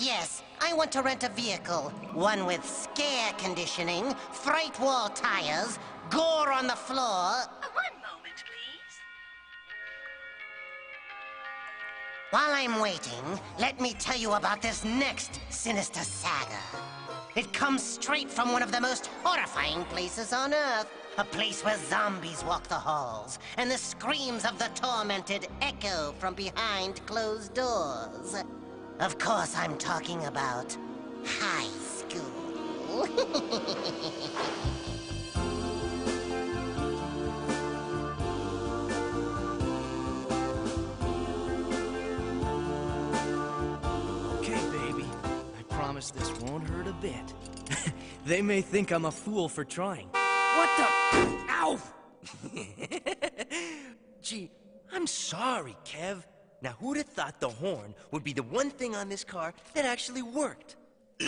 Yes, I want to rent a vehicle. One with scare conditioning, fright wall tires, gore on the floor. One moment, please. While I'm waiting, let me tell you about this next sinister saga. It comes straight from one of the most horrifying places on Earth. A place where zombies walk the halls, and the screams of the tormented echo from behind closed doors. Of course, I'm talking about high school. Okay, baby. I promise this won't hurt a bit. they may think I'm a fool for trying. What the? Ow! Gee, I'm sorry, Kev. Now, who'd have thought the horn would be the one thing on this car that actually worked?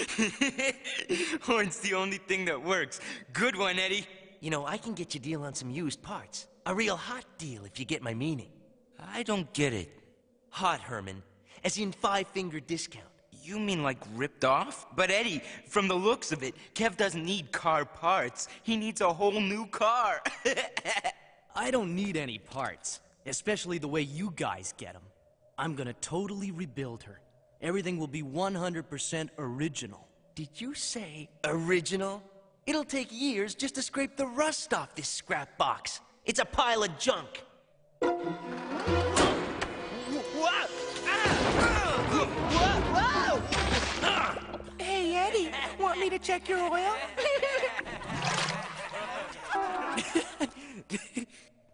Horn's the only thing that works. Good one, Eddie. You know, I can get you a deal on some used parts. A real hot deal, if you get my meaning. I don't get it. Hot, Herman. As in five-finger discount. You mean like ripped off? But Eddie, from the looks of it, Kev doesn't need car parts. He needs a whole new car. I don't need any parts, especially the way you guys get them. I'm gonna totally rebuild her. Everything will be 100% original. Did you say original? It'll take years just to scrape the rust off this scrap box. It's a pile of junk. Hey, Eddie, want me to check your oil?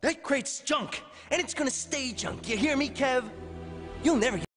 That crate's junk, and it's gonna stay junk. You hear me, Kev? You'll never